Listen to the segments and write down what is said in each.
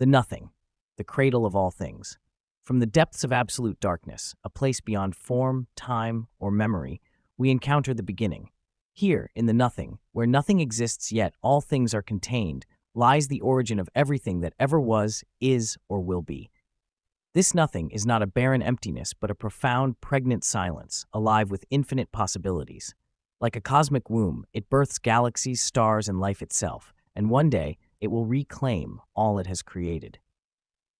The nothing, the cradle of all things. From the depths of absolute darkness, a place beyond form, time, or memory, we encounter the beginning. Here, in the nothing, where nothing exists yet all things are contained, lies the origin of everything that ever was, is, or will be. This nothing is not a barren emptiness, but a profound, pregnant silence, alive with infinite possibilities. Like a cosmic womb, it births galaxies, stars, and life itself, and one day it will reclaim all it has created.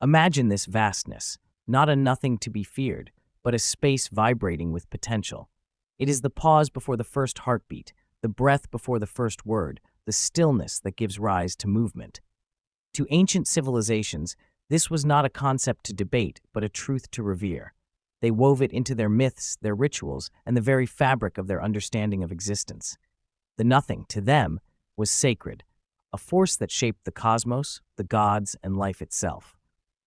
Imagine this vastness, not a nothing to be feared, but a space vibrating with potential. It is the pause before the first heartbeat, the breath before the first word, the stillness that gives rise to movement. To ancient civilizations, this was not a concept to debate, but a truth to revere. They wove it into their myths, their rituals, and the very fabric of their understanding of existence. The nothing, to them, was sacred, a force that shaped the cosmos, the gods, and life itself.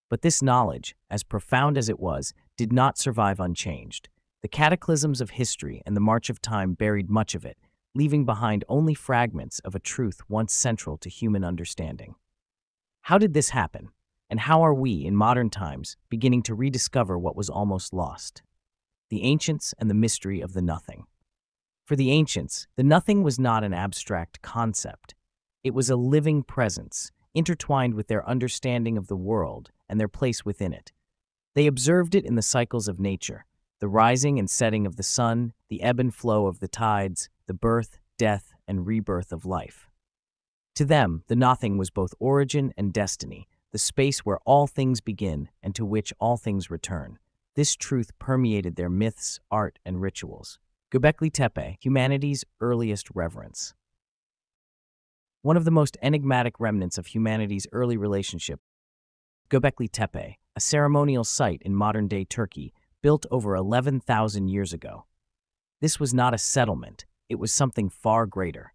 But this knowledge, as profound as it was, did not survive unchanged. The cataclysms of history and the march of time buried much of it, leaving behind only fragments of a truth once central to human understanding. How did this happen? And how are we, in modern times, beginning to rediscover what was almost lost? The ancients and the mystery of the nothing. For the ancients, the nothing was not an abstract concept. It was a living presence, intertwined with their understanding of the world and their place within it. They observed it in the cycles of nature, the rising and setting of the sun, the ebb and flow of the tides, the birth, death, and rebirth of life. To them, the nothing was both origin and destiny, the space where all things begin and to which all things return. This truth permeated their myths, art, and rituals. Göbekli Tepe, humanity's earliest reverence. One of the most enigmatic remnants of humanity's early relationship, Göbekli Tepe, a ceremonial site in modern-day Turkey, built over 11,000 years ago. This was not a settlement, it was something far greater.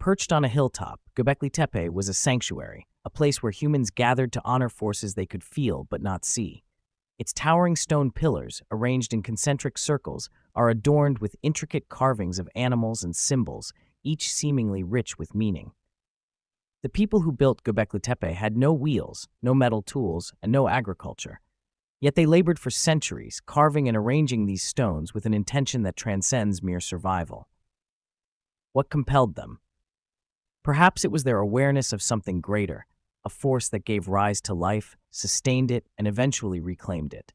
Perched on a hilltop, Göbekli Tepe was a sanctuary, a place where humans gathered to honor forces they could feel but not see. Its towering stone pillars, arranged in concentric circles, are adorned with intricate carvings of animals and symbols, each seemingly rich with meaning. The people who built Göbekli Tepe had no wheels, no metal tools, and no agriculture. Yet they labored for centuries, carving and arranging these stones with an intention that transcends mere survival. What compelled them? Perhaps it was their awareness of something greater, a force that gave rise to life, sustained it, and eventually reclaimed it.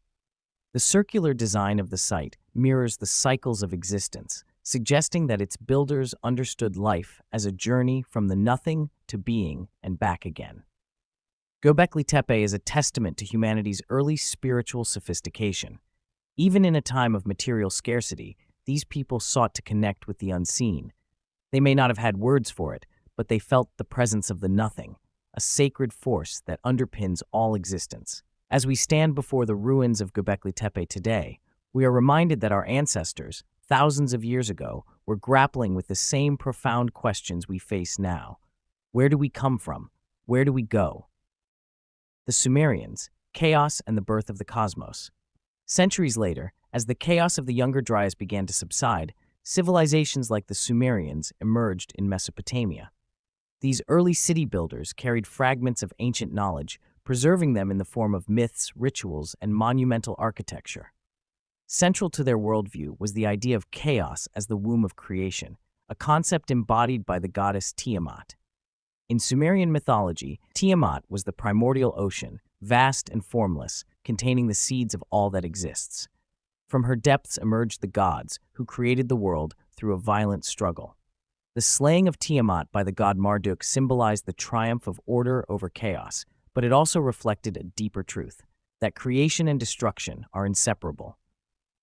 The circular design of the site mirrors the cycles of existence, suggesting that its builders understood life as a journey from the nothing to being and back again. Göbekli Tepe is a testament to humanity's early spiritual sophistication. Even in a time of material scarcity, these people sought to connect with the unseen. They may not have had words for it, but they felt the presence of the nothing, a sacred force that underpins all existence. As we stand before the ruins of Göbekli Tepe today, we are reminded that our ancestors, thousands of years ago, we were grappling with the same profound questions we face now. Where do we come from? Where do we go? The Sumerians, chaos and the birth of the cosmos. Centuries later, as the chaos of the Younger Dryas began to subside, civilizations like the Sumerians emerged in Mesopotamia. These early city builders carried fragments of ancient knowledge, preserving them in the form of myths, rituals, and monumental architecture. Central to their worldview was the idea of chaos as the womb of creation, a concept embodied by the goddess Tiamat. In Sumerian mythology, Tiamat was the primordial ocean, vast and formless, containing the seeds of all that exists. From her depths emerged the gods, who created the world through a violent struggle. The slaying of Tiamat by the god Marduk symbolized the triumph of order over chaos, but it also reflected a deeper truth that creation and destruction are inseparable.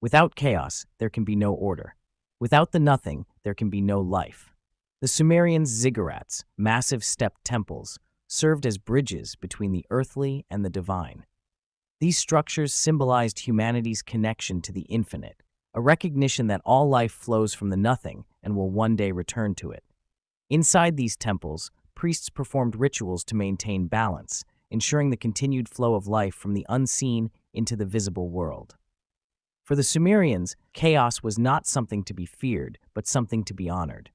Without chaos, there can be no order. Without the nothing, there can be no life. The Sumerians' ziggurats, massive stepped temples, served as bridges between the earthly and the divine. These structures symbolized humanity's connection to the infinite, a recognition that all life flows from the nothing and will one day return to it. Inside these temples, priests performed rituals to maintain balance, ensuring the continued flow of life from the unseen into the visible world. For the Sumerians, chaos was not something to be feared, but something to be honored.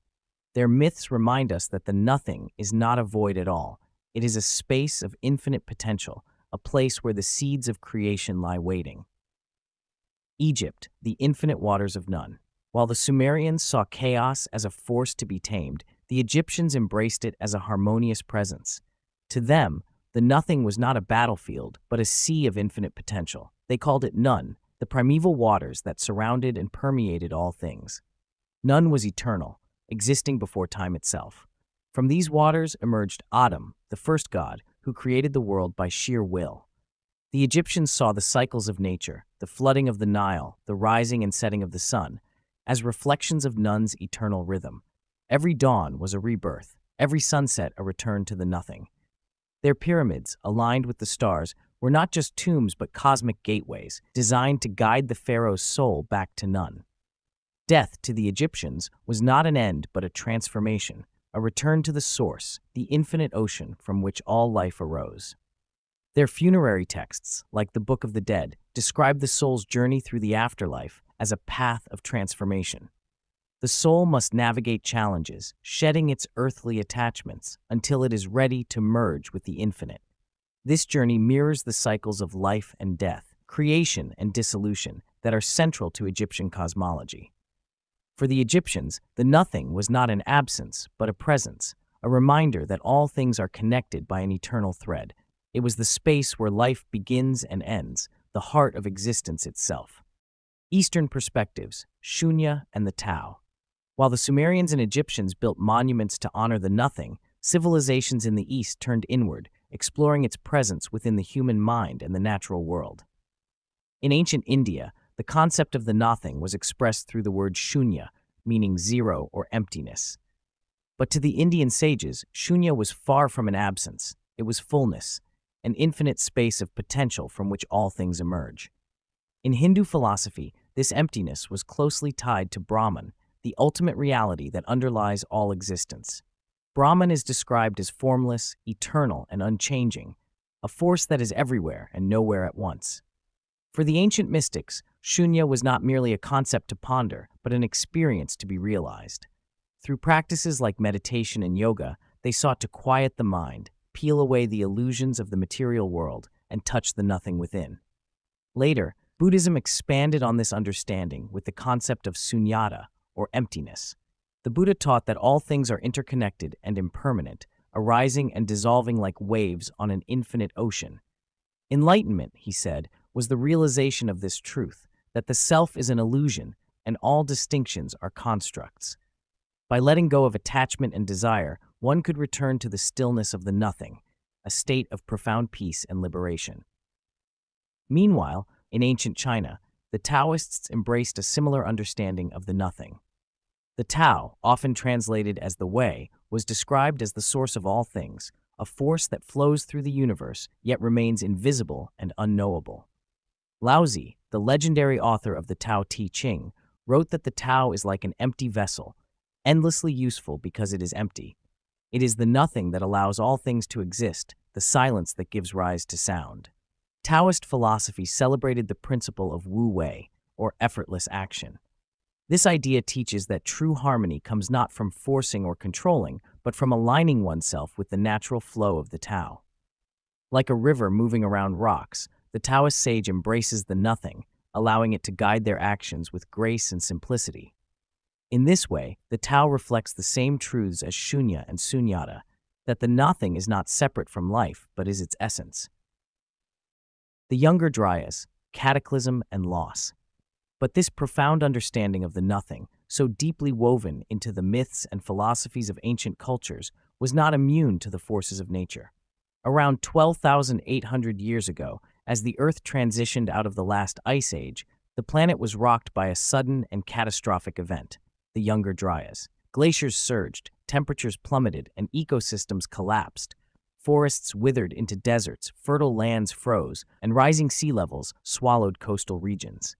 Their myths remind us that the nothing is not a void at all, It is a space of infinite potential, a place where the seeds of creation lie waiting. Egypt, the infinite waters of Nun. While the Sumerians saw chaos as a force to be tamed, the Egyptians embraced it as a harmonious presence. To them, the nothing was not a battlefield, but a sea of infinite potential. They called it Nun, the primeval waters that surrounded and permeated all things. Nun was eternal, existing before time itself. From these waters emerged Atum, the first god, who created the world by sheer will. The Egyptians saw the cycles of nature, the flooding of the Nile, the rising and setting of the sun, as reflections of Nun's eternal rhythm. Every dawn was a rebirth, every sunset a return to the nothing. Their pyramids, aligned with the stars, were not just tombs but cosmic gateways, designed to guide the pharaoh's soul back to Nun. Death to the Egyptians was not an end but a transformation, a return to the source, the infinite ocean from which all life arose. Their funerary texts, like the Book of the Dead, describe the soul's journey through the afterlife as a path of transformation. The soul must navigate challenges, shedding its earthly attachments until it is ready to merge with the infinite. This journey mirrors the cycles of life and death, creation and dissolution that are central to Egyptian cosmology. For the Egyptians, the nothing was not an absence, but a presence, a reminder that all things are connected by an eternal thread. It was the space where life begins and ends, the heart of existence itself. Eastern perspectives, Shunya and the Tao. While the Sumerians and Egyptians built monuments to honor the nothing, civilizations in the East turned inward, exploring its presence within the human mind and the natural world. In ancient India, the concept of the nothing was expressed through the word shunya, meaning zero or emptiness. But to the Indian sages, shunya was far from an absence. It was fullness, an infinite space of potential from which all things emerge. In Hindu philosophy, this emptiness was closely tied to Brahman, the ultimate reality that underlies all existence. Brahman is described as formless, eternal, and unchanging, a force that is everywhere and nowhere at once. For the ancient mystics, shunya was not merely a concept to ponder, but an experience to be realized. Through practices like meditation and yoga, they sought to quiet the mind, peel away the illusions of the material world, and touch the nothing within. Later, Buddhism expanded on this understanding with the concept of sunyata, or emptiness. The Buddha taught that all things are interconnected and impermanent, arising and dissolving like waves on an infinite ocean. Enlightenment, he said, was the realization of this truth that the self is an illusion and all distinctions are constructs. By letting go of attachment and desire, one could return to the stillness of the nothing, a state of profound peace and liberation. Meanwhile, in ancient China, the Taoists embraced a similar understanding of the nothing. The Tao, often translated as the Way, was described as the source of all things, a force that flows through the universe yet remains invisible and unknowable. Laozi, the legendary author of the Tao Te Ching, wrote that the Tao is like an empty vessel, endlessly useful because it is empty. It is the nothing that allows all things to exist, the silence that gives rise to sound. Taoist philosophy celebrated the principle of Wu Wei, or effortless action. This idea teaches that true harmony comes not from forcing or controlling, but from aligning oneself with the natural flow of the Tao. Like a river moving around rocks, the Taoist sage embraces the nothing, allowing it to guide their actions with grace and simplicity. In this way, the Tao reflects the same truths as Shunya and Sunyata, that the nothing is not separate from life, but is its essence. The younger Dryas, cataclysm and loss. But this profound understanding of the nothing, so deeply woven into the myths and philosophies of ancient cultures, was not immune to the forces of nature. Around 12,800 years ago, as the Earth transitioned out of the last ice age, the planet was rocked by a sudden and catastrophic event, the Younger Dryas. Glaciers surged, temperatures plummeted, and ecosystems collapsed, Forests withered into deserts, fertile lands froze, and rising sea levels swallowed coastal regions.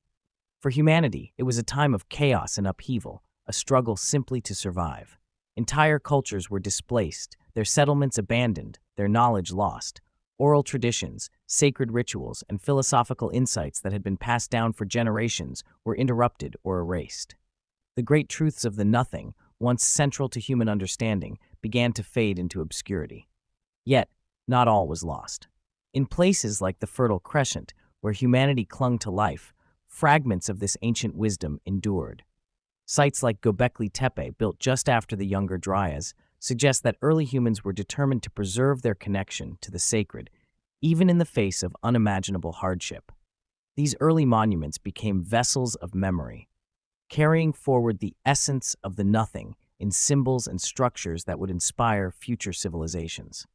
For humanity, it was a time of chaos and upheaval, a struggle simply to survive. Entire cultures were displaced, their settlements abandoned, their knowledge lost. Oral traditions, sacred rituals, and philosophical insights that had been passed down for generations were interrupted or erased. The great truths of the nothing, once central to human understanding, began to fade into obscurity. Yet, not all was lost. In places like the Fertile Crescent, where humanity clung to life, fragments of this ancient wisdom endured. Sites like Göbekli Tepe, built just after the Younger Dryas, suggest that early humans were determined to preserve their connection to the sacred, even in the face of unimaginable hardship. These early monuments became vessels of memory, carrying forward the essence of the nothing in symbols and structures that would inspire future civilizations.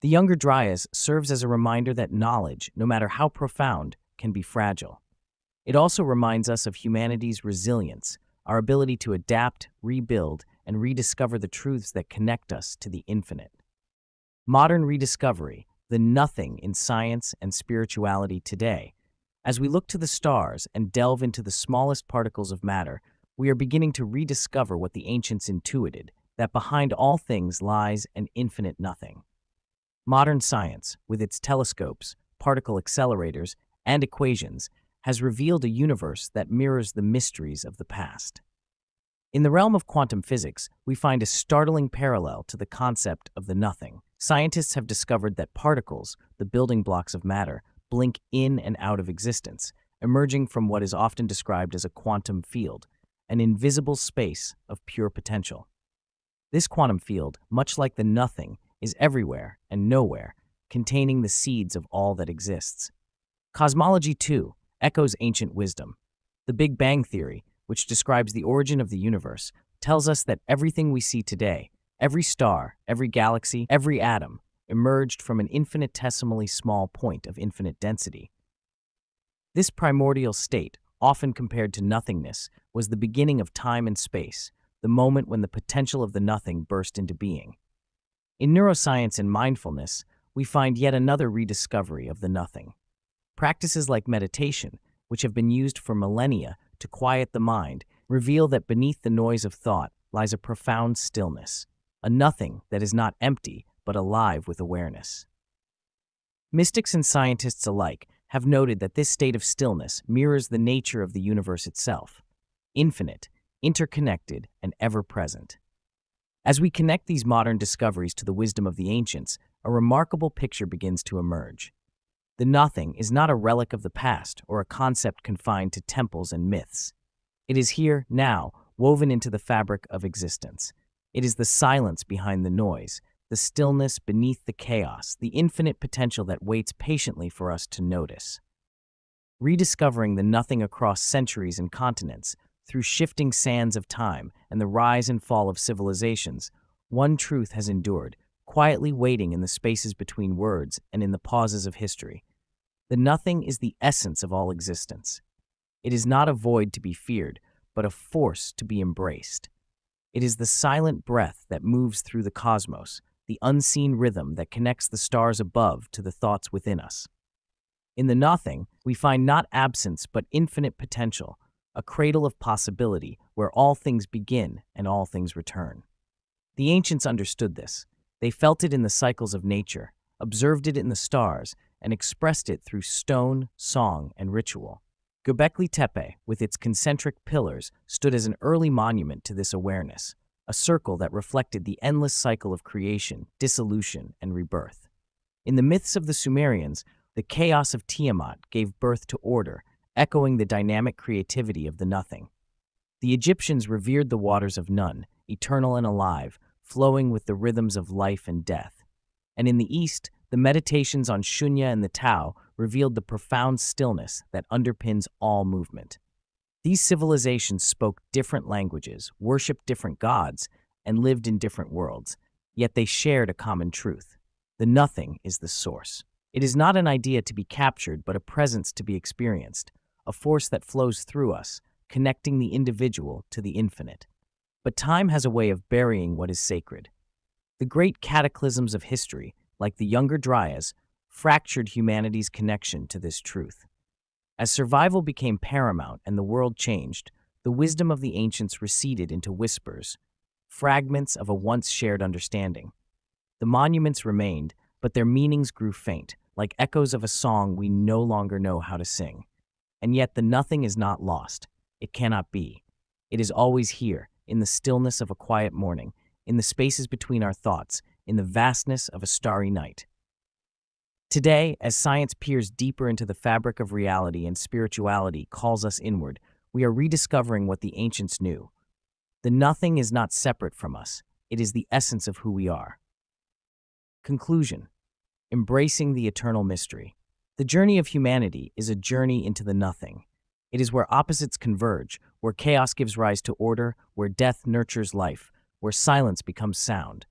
The Younger Dryas serves as a reminder that knowledge, no matter how profound, can be fragile. It also reminds us of humanity's resilience, our ability to adapt, rebuild, and rediscover the truths that connect us to the infinite. Modern rediscovery, the nothing in science and spirituality today, as we look to the stars and delve into the smallest particles of matter, we are beginning to rediscover what the ancients intuited that behind all things lies an infinite nothing. Modern science, with its telescopes, particle accelerators, and equations, has revealed a universe that mirrors the mysteries of the past. In the realm of quantum physics, we find a startling parallel to the concept of the nothing. Scientists have discovered that particles, the building blocks of matter, blink in and out of existence, emerging from what is often described as a quantum field, an invisible space of pure potential. This quantum field, much like the nothing, is everywhere and nowhere, containing the seeds of all that exists. Cosmology, too, echoes ancient wisdom. The Big Bang Theory, which describes the origin of the universe, tells us that everything we see today, every star, every galaxy, every atom, emerged from an infinitesimally small point of infinite density. This primordial state, often compared to nothingness, was the beginning of time and space, the moment when the potential of the nothing burst into being. In neuroscience and mindfulness, we find yet another rediscovery of the nothing. Practices like meditation, which have been used for millennia to quiet the mind, reveal that beneath the noise of thought lies a profound stillness, a nothing that is not empty, but alive with awareness. Mystics and scientists alike have noted that this state of stillness mirrors the nature of the universe itself infinite, interconnected, and ever present. As we connect these modern discoveries to the wisdom of the ancients, a remarkable picture begins to emerge. The nothing is not a relic of the past or a concept confined to temples and myths. It is here, now, woven into the fabric of existence. It is the silence behind the noise, the stillness beneath the chaos, the infinite potential that waits patiently for us to notice. Rediscovering the nothing across centuries and continents, through shifting sands of time and the rise and fall of civilizations, one truth has endured, quietly waiting in the spaces between words and in the pauses of history. The nothing is the essence of all existence. It is not a void to be feared, but a force to be embraced. It is the silent breath that moves through the cosmos, the unseen rhythm that connects the stars above to the thoughts within us. In the nothing, we find not absence but infinite potential, a cradle of possibility where all things begin and all things return. The ancients understood this. They felt it in the cycles of nature, observed it in the stars, and expressed it through stone, song, and ritual. Göbekli Tepe, with its concentric pillars, stood as an early monument to this awareness, a circle that reflected the endless cycle of creation, dissolution, and rebirth. In the myths of the Sumerians, the chaos of Tiamat gave birth to order, echoing the dynamic creativity of the nothing. The Egyptians revered the waters of Nun, eternal and alive, flowing with the rhythms of life and death. And in the East, the meditations on Shunya and the Tao revealed the profound stillness that underpins all movement. These civilizations spoke different languages, worshiped different gods, and lived in different worlds, yet they shared a common truth. The nothing is the source. It is not an idea to be captured, but a presence to be experienced, a force that flows through us, connecting the individual to the infinite. But time has a way of burying what is sacred. The great cataclysms of history, like the Younger Dryas, fractured humanity's connection to this truth. As survival became paramount and the world changed, the wisdom of the ancients receded into whispers, fragments of a once shared understanding. The monuments remained, but their meanings grew faint, like echoes of a song we no longer know how to sing. And yet the nothing is not lost. It cannot be. It is always here, in the stillness of a quiet morning, in the spaces between our thoughts, in the vastness of a starry night. Today, as science peers deeper into the fabric of reality and spirituality calls us inward, we are rediscovering what the ancients knew. The nothing is not separate from us, it is the essence of who we are. Conclusion Embracing the eternal mystery. The journey of humanity is a journey into the nothing. It is where opposites converge, where chaos gives rise to order, where death nurtures life, where silence becomes sound.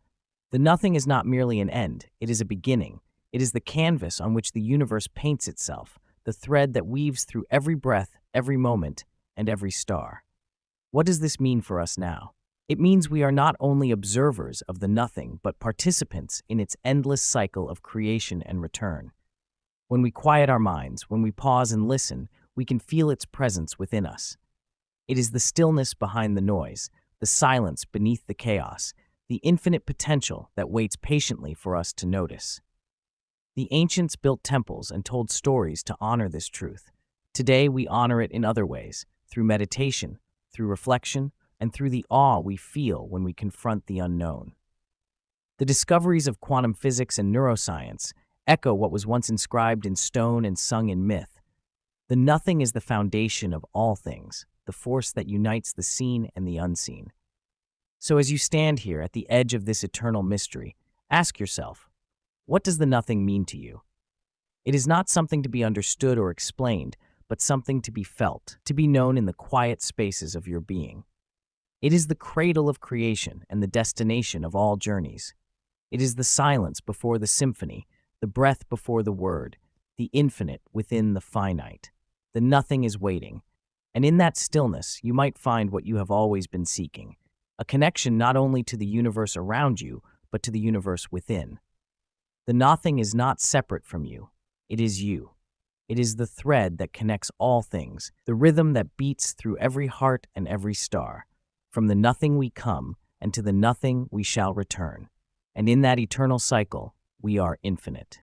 The nothing is not merely an end, it is a beginning. It is the canvas on which the universe paints itself, the thread that weaves through every breath, every moment, and every star. What does this mean for us now? It means we are not only observers of the nothing, but participants in its endless cycle of creation and return. When we quiet our minds, when we pause and listen, we can feel its presence within us. It is the stillness behind the noise, the silence beneath the chaos, the infinite potential that waits patiently for us to notice. The ancients built temples and told stories to honor this truth. Today, we honor it in other ways through meditation, through reflection, and through the awe we feel when we confront the unknown. The discoveries of quantum physics and neuroscience echo what was once inscribed in stone and sung in myth the nothing is the foundation of all things, the force that unites the seen and the unseen. So, as you stand here at the edge of this eternal mystery, ask yourself what does the nothing mean to you? It is not something to be understood or explained, but something to be felt, to be known in the quiet spaces of your being. It is the cradle of creation and the destination of all journeys. It is the silence before the symphony, the breath before the word, the infinite within the finite. The nothing is waiting. And in that stillness, you might find what you have always been seeking a connection not only to the universe around you, but to the universe within. The nothing is not separate from you, it is you. It is the thread that connects all things, the rhythm that beats through every heart and every star. From the nothing we come, and to the nothing we shall return. And in that eternal cycle, we are infinite.